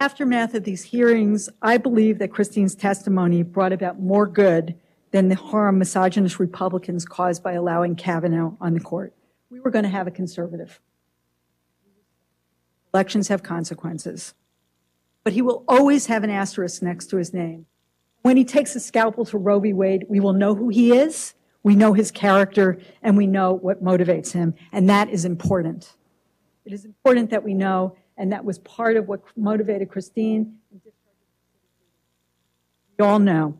aftermath of these hearings, I believe that Christine's testimony brought about more good than the harm misogynist Republicans caused by allowing Kavanaugh on the court. We were going to have a conservative. Elections have consequences. But he will always have an asterisk next to his name. When he takes a scalpel to Roe v. Wade, we will know who he is, we know his character, and we know what motivates him. And that is important. It is important that we know, and that was part of what motivated Christine. We all know